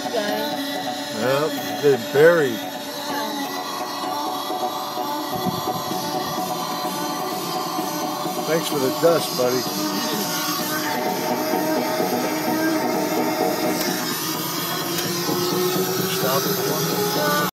dad go? Yep, they're buried. Thanks for the dust, buddy.